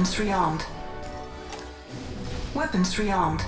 Weapons rearmed. Weapons rearmed.